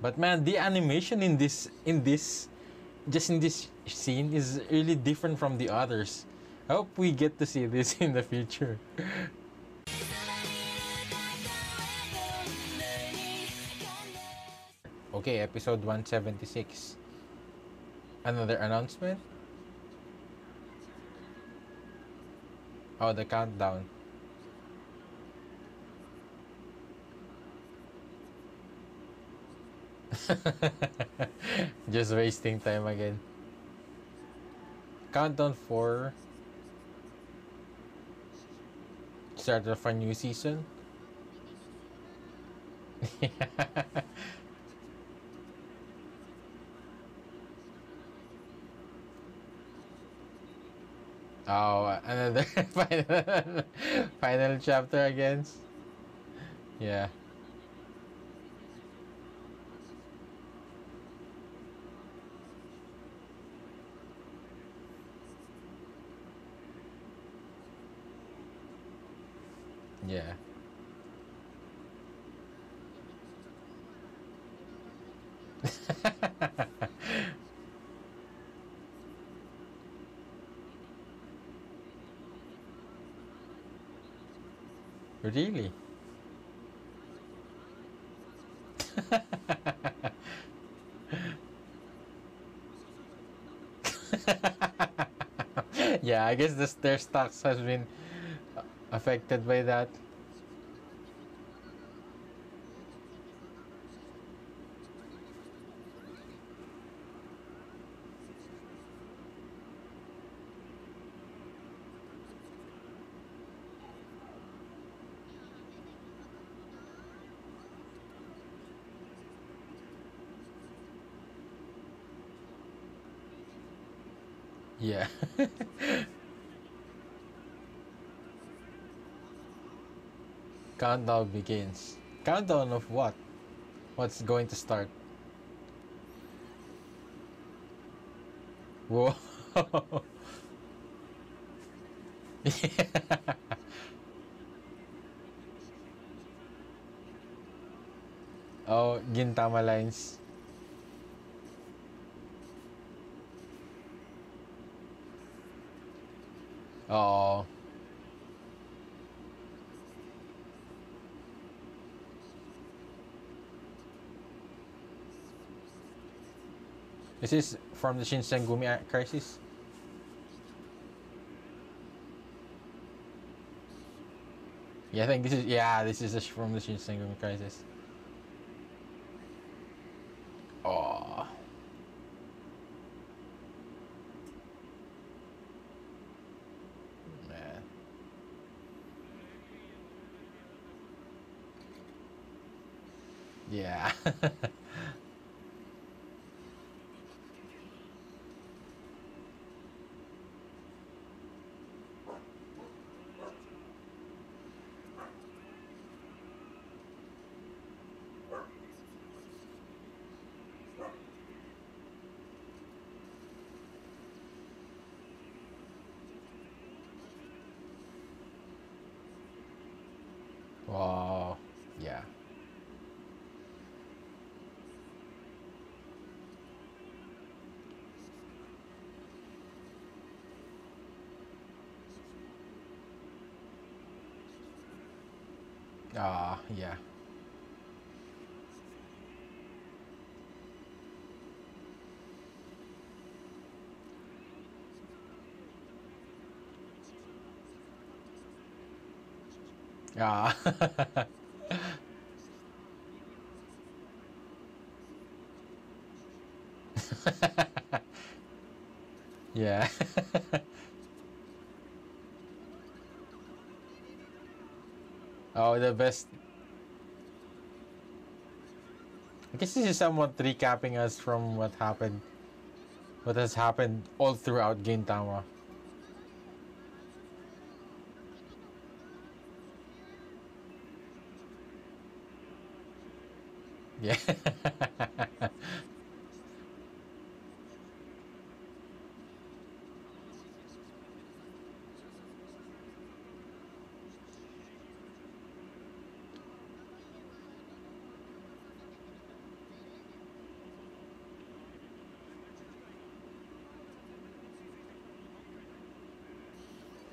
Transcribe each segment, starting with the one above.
But man, the animation in this in this just in this scene is really different from the others. I hope we get to see this in the future. okay, episode 176. Another announcement? Oh, the countdown. Just wasting time again. Countdown for start of a new season. oh, another final, final chapter again. Yeah. Yeah. really? yeah, I guess this, their stocks has been affected by that. Yeah. Countdown begins. Countdown of what? What's going to start? Whoa. Oh, Gintama lines. Oh. This is from the Shinsengumi crisis. Yeah, I think this is yeah, this is from the Shinsengumi crisis. Oh. Man. Yeah. wow. Yeah. Ah, yeah. Ah. yeah. oh, the best. I guess this is somewhat recapping us from what happened, what has happened all throughout Gintama. Yeah.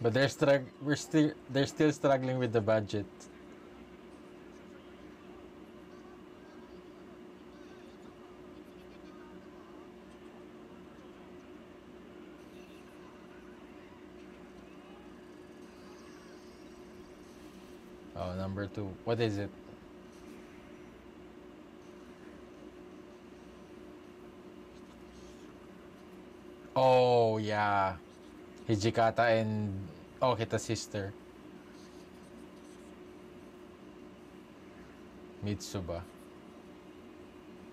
but they're, we're still, they're still struggling with the budget. Oh, number two. What is it? Oh, yeah. Hijikata and Okita's sister. Mitsuba.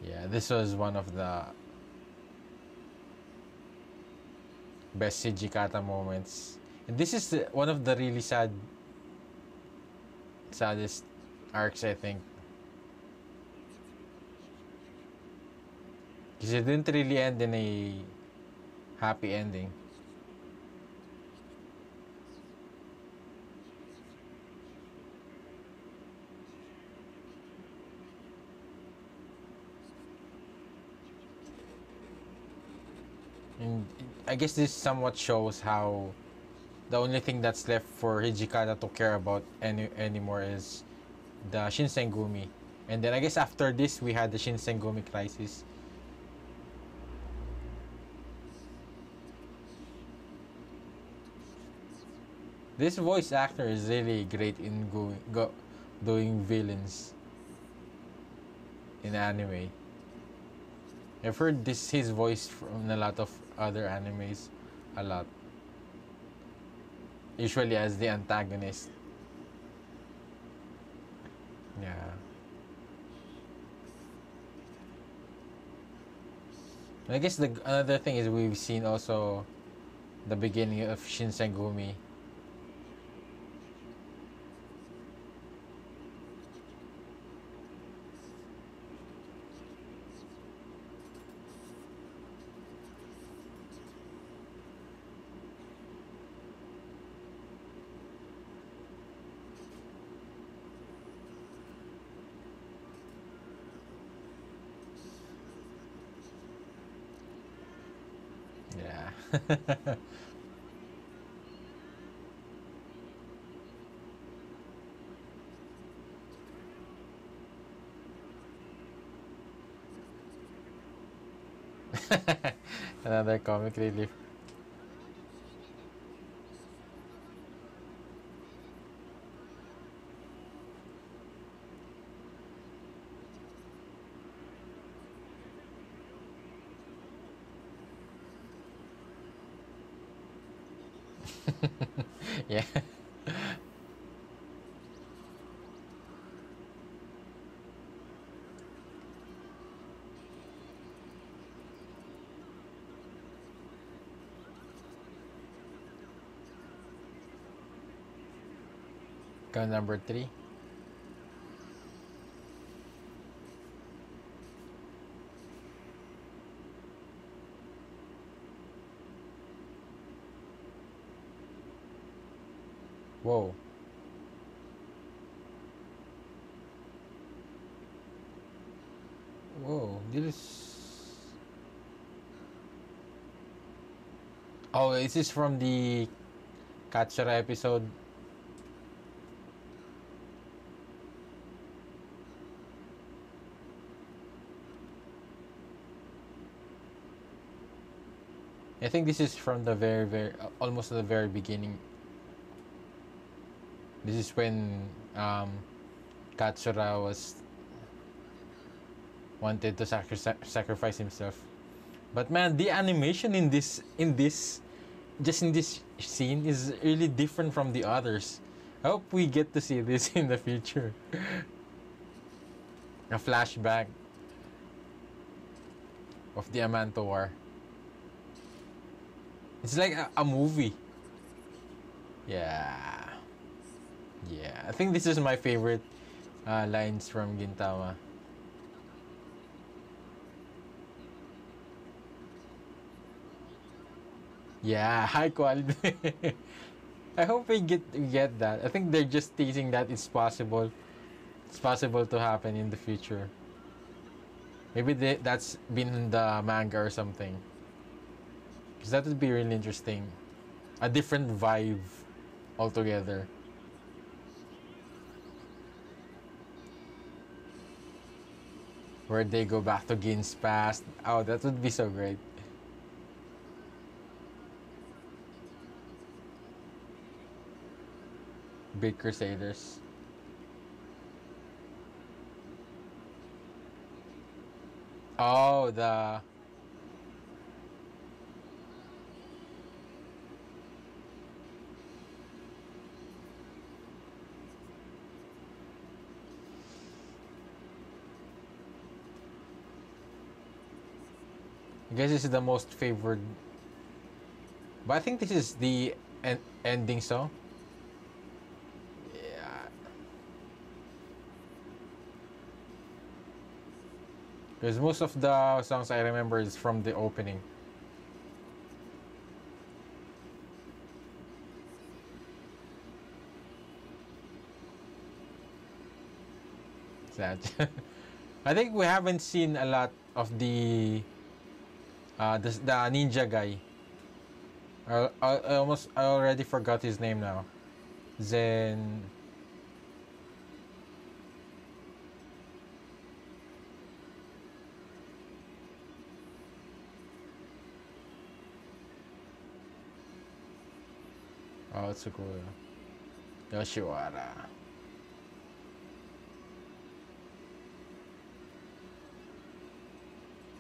Yeah, this was one of the best Hijikata moments. And this is one of the really sad, saddest arcs, I think. Because it didn't really end in a happy ending. And I guess this somewhat shows how the only thing that's left for Hijikata to care about any anymore is the Shinsengumi. And then I guess after this we had the Shinsengumi crisis. This voice actor is really great in going go, doing villains in anime. I've heard this his voice from a lot of other animes, a lot. Usually as the antagonist. Yeah. I guess the another thing is we've seen also the beginning of Shinsengumi. Yeah. Another comic relief. yeah. Go number three. Whoa. Whoa, this is... Oh, is this from the Katsura episode? I think this is from the very, very, almost the very beginning. This is when um, Katsura was wanted to sacri- sacrifice himself. But man, the animation in this, in this, just in this scene is really different from the others. I hope we get to see this in the future. A flashback of the Amanto War. It's like a, a movie. Yeah. Yeah. I think this is my favorite uh, lines from Gintama. Yeah, high quality. I hope we get we get that. I think they're just teasing that it's possible. It's possible to happen in the future. Maybe they, that's been in the manga or something. Because that would be really interesting. A different vibe altogether. Where they go back to Gin's past. Oh, that would be so great. Big Crusaders. Oh, the I guess this is the most favored. But I think this is the en- ending song. Yeah. Because most of the songs I remember is from the opening. Sad. I think we haven't seen a lot of the uh, the, the ninja guy. I, I, I almost I already forgot his name now. Zen. Oh, it's a cool. Yoshiwara.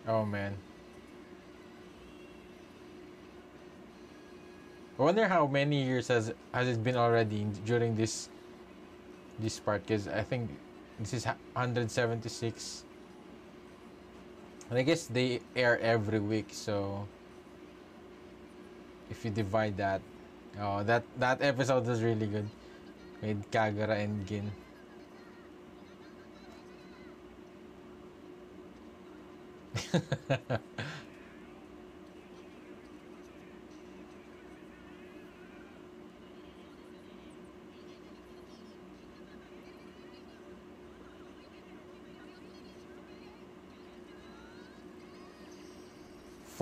Oh man. I wonder how many years has has it been already during this this part? Because I think this is 176 and I guess they air every week so if you divide that oh that that episode was really good. With Kagura and Gin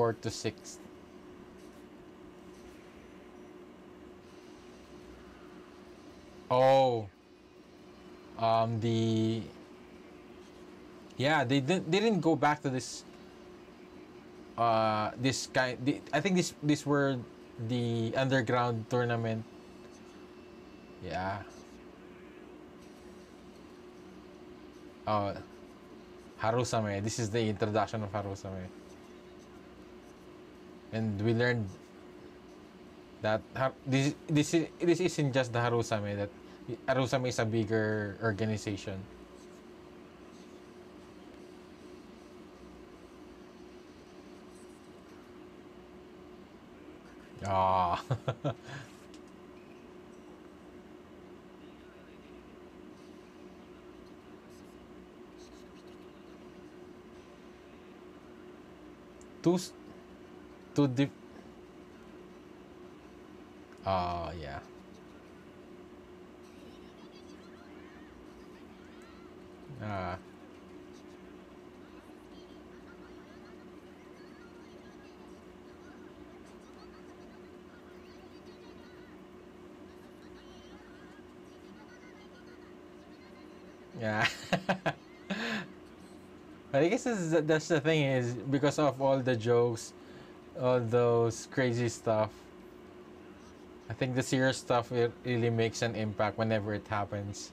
four to six. Oh, um, the yeah, they didn't they didn't go back to this. Uh, this kind. The, I think this this were the underground tournament. Yeah. Oh, Harusame. This is the introduction of Harusame and we learned that this this is, this isn't just the Harusame that Harusame is a bigger organization. Ah. two two dip. Oh, yeah. Ah. Yeah. but I guess that's the thing is because of all the jokes all those crazy stuff. I think the serious stuff it really makes an impact whenever it happens.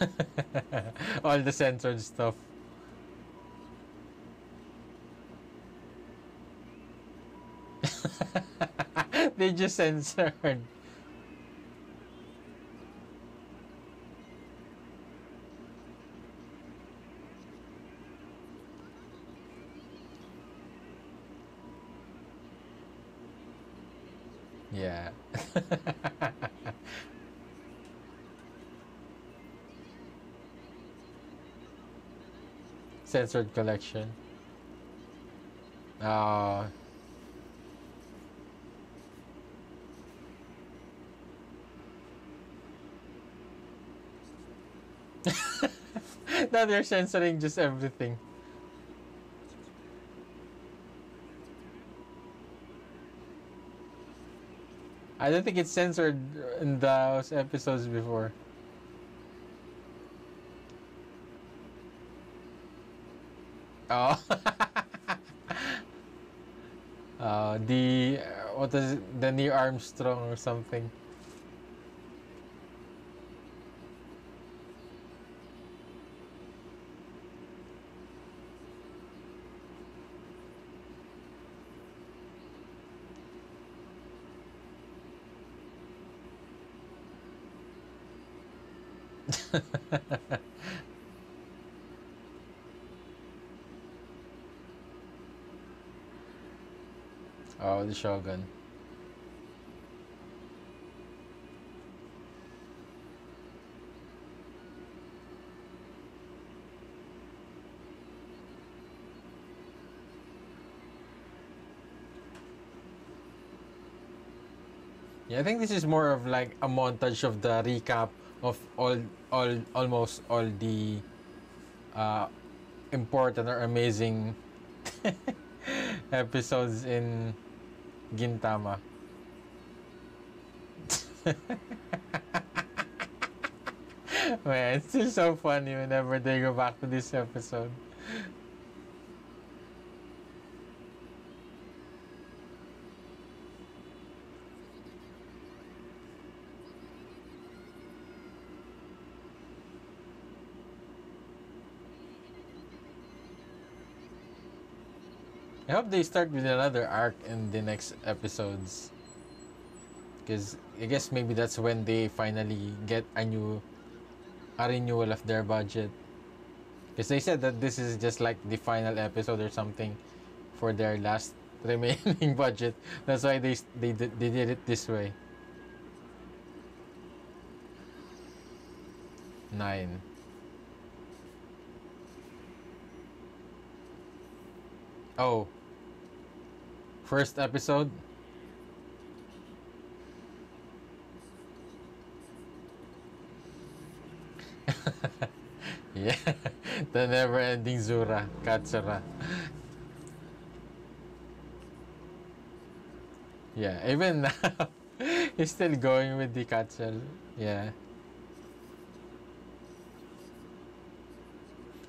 All the censored stuff. they just censored. Yeah. Censored collection. Uh, now they're censoring just everything. I don't think it's censored in those episodes before. Oh. uh, the what is it? the Neil Armstrong or something. Oh, the Shogun. Yeah, I think this is more of like a montage of the recap of all, all, almost all the uh, important or amazing episodes in Gintama. Man, it's still so funny whenever they go back to this episode. I hope they start with another arc in the next episodes. Because I guess maybe that's when they finally get a new a renewal of their budget. Because they said that this is just like the final episode or something for their last remaining budget. That's why they they they did it this way. Nine. Oh. First episode. yeah. the never ending Zura. Katsura. Yeah, even now he's still going with the Katsura. Yeah.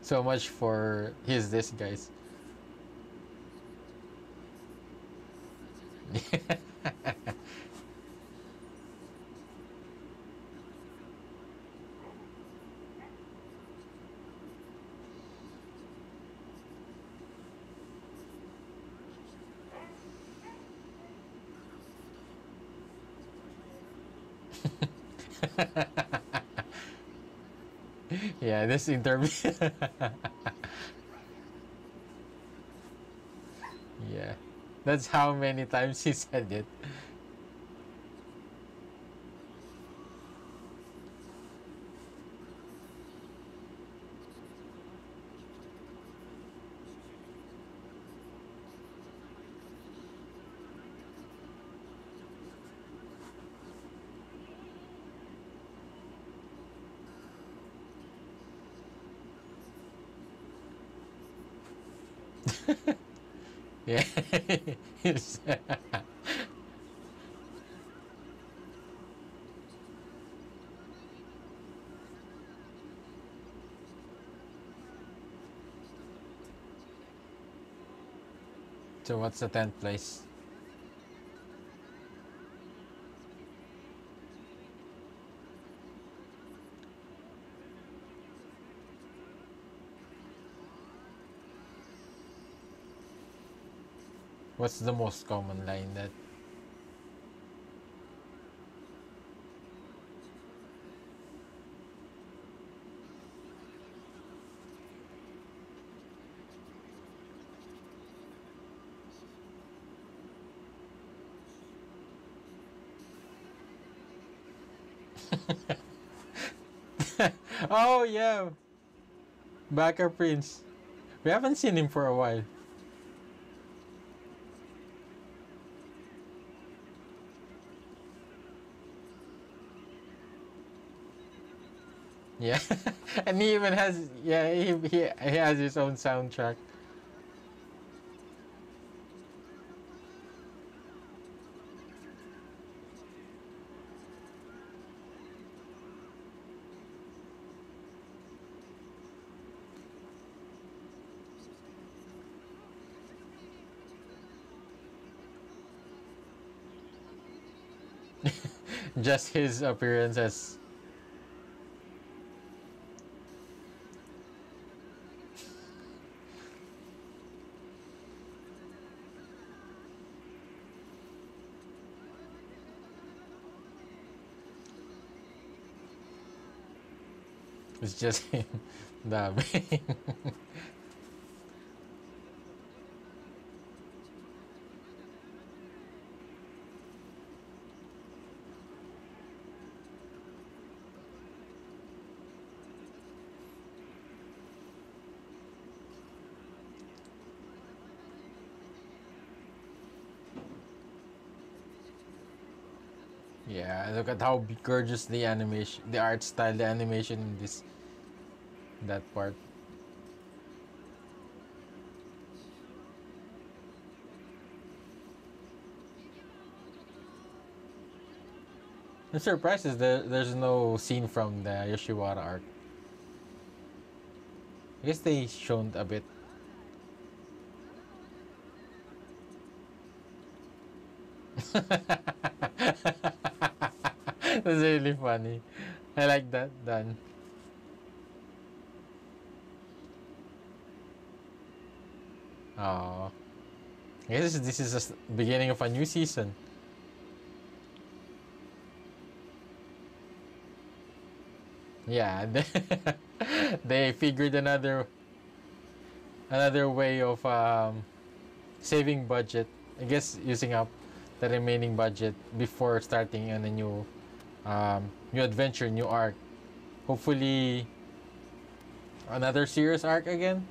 So much for his this guys. yeah, this interview. yeah, that's how many times he said it. Yeah. So what's the tenth place? What's the most common line that Oh yeah. Backer Prince. We haven't seen him for a while. Yeah, and he even has yeah he, he he has his own soundtrack. Just his appearance as it's just him dabbing. Yeah, look at how gorgeous the animation, the art style, the animation in this that part. The surprise is there, there's no scene from the Yoshiwara arc. I guess they shown a bit. That's really funny. I like that, Dan. Oh. I guess this is the beginning of a new season. Yeah, they, figured another another way of um, saving budget. I guess using up the remaining budget before starting on a new um, new adventure, new arc. Hopefully, another serious arc again,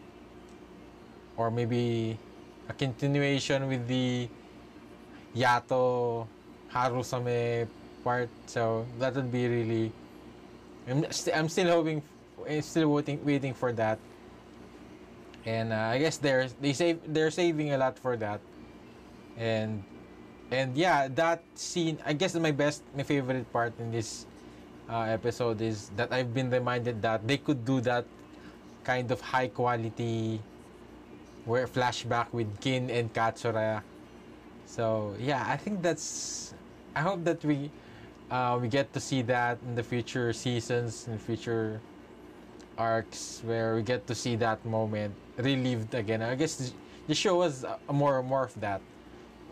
or maybe a continuation with the Yato Harusame part. So that would be really. I'm, st- I'm still hoping, still waiting, waiting for that. And uh, I guess they're they save they're saving a lot for that, and and yeah, that scene. I guess my best, my favorite part in this uh, episode is that I've been reminded that they could do that kind of high quality where flashback with Gin and Katsura. So yeah, I think that's. I hope that we uh, we get to see that in the future seasons, in future arcs, where we get to see that moment relived again. I guess the show was uh, more more of that,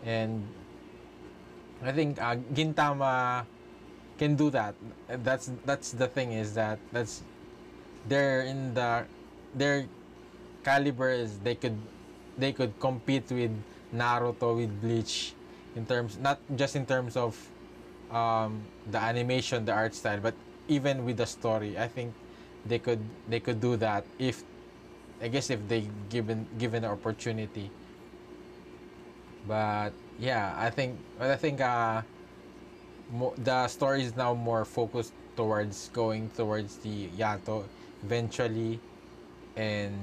and I think uh, Gintama can do that. That's that's the thing is that that's they're in the their caliber is they could they could compete with Naruto with Bleach in terms not just in terms of um, the animation, the art style, but even with the story. I think they could they could do that if I guess if they given given the opportunity. But yeah, I think I think uh, mo- the story is now more focused towards going towards the Yato eventually, and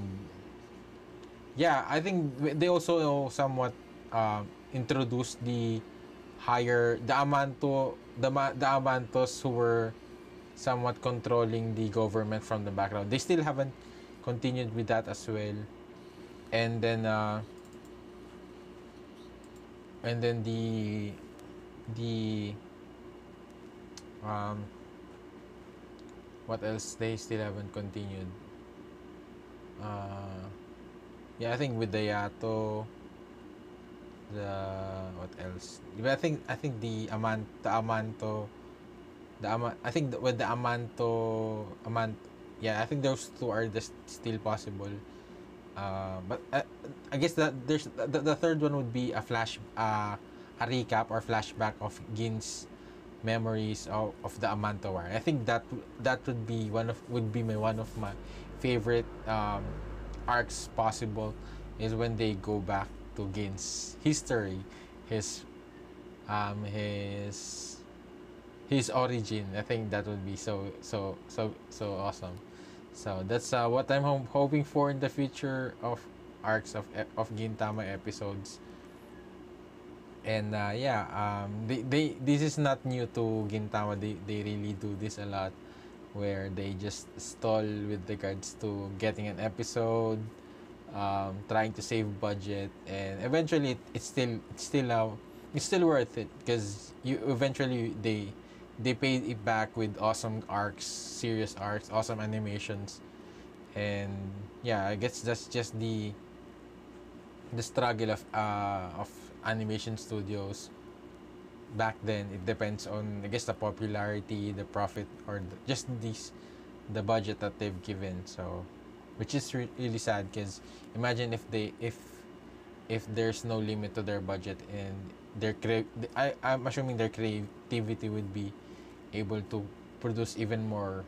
yeah, I think they also somewhat uh, introduced the higher the Amanto the the Amantos who were somewhat controlling the government from the background. They still haven't continued with that as well, and then. Uh, and then the the um what else they still haven't continued uh yeah i think with the yato the what else but i think i think the amant the amanto the Ama, i think the, with the amanto amant yeah i think those two are just still possible uh, but uh, I guess that there's the, the third one would be a flash uh, a recap or flashback of Gin's memories of, of the Amanto War. I think that that would be one of would be my one of my favorite um, arcs possible is when they go back to Gin's history, his um his his origin. I think that would be so so so so awesome. So that's uh, what I'm ho- hoping for in the future of arcs of of Gintama episodes. And uh, yeah, um, they, they this is not new to Gintama. They they really do this a lot, where they just stall with regards to getting an episode, um, trying to save budget, and eventually it, it's still it's still uh, it's still worth it because you eventually they they paid it back with awesome arcs, serious arcs, awesome animations, and yeah, I guess that's just the the struggle of uh of animation studios back then. It depends on I guess the popularity, the profit, or the, just these the budget that they've given. So, which is re- really sad because imagine if they if if there's no limit to their budget and their cre- I I'm assuming their creativity would be able to produce even more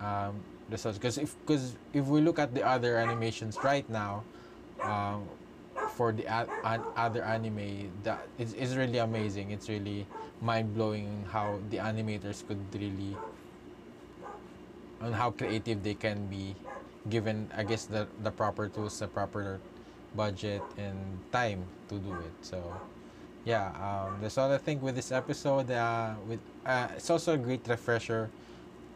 um, results because if because if we look at the other animations right now um, for the other anime that is, is really amazing. It's really mind-blowing how the animators could really and how creative they can be given i guess the the proper tools the proper budget and time to do it. So yeah um that's all i think with this episode. Uh with uh it's also a great refresher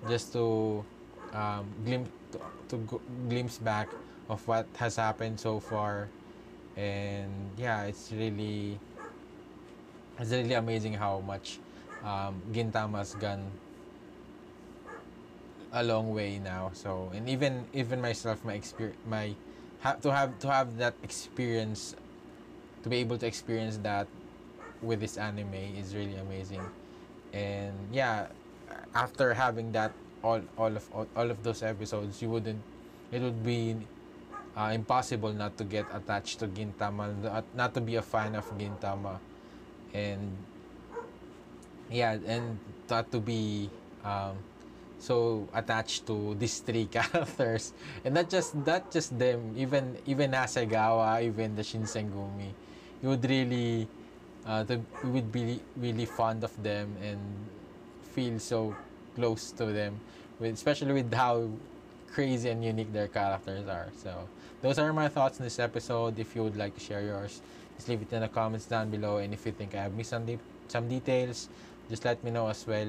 just to um glimpse to, to glimpse back of what has happened so far and yeah it's really it's really amazing how much um gintama's gone a long way now. So and even even myself my experience my have to have to have that experience to be able to experience that with this anime is really amazing. And yeah after having that all all of all, all of those episodes you wouldn't it would be uh, impossible not to get attached to Gintama not, not to be a fan of Gintama. And yeah and not to be um, so attached to these three characters. And not just not just them even even Hasegawa even the Shinsengumi. You would really uh, to, you would be really fond of them and feel so close to them. With especially with how crazy and unique their characters are. So those are my thoughts in this episode. If you would like to share yours just leave it in the comments down below. And if you think I have missed some, de- some details just let me know as well.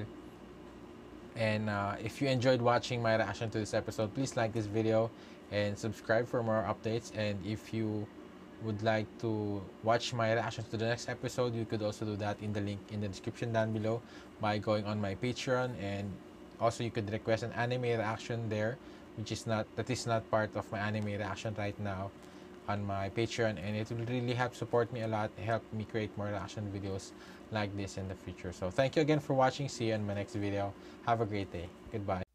And uh, if you enjoyed watching my reaction to this episode, please like this video and subscribe for more updates. And if you would like to watch my reaction to the next episode, you could also do that in the link in the description down below by going on my Patreon. And also, you could request an anime reaction there, which is not that is not part of my anime reaction right now on my Patreon, and it will really help support me a lot, help me create more reaction videos like this in the future. So thank you again for watching. See you in my next video. Have a great day. Goodbye.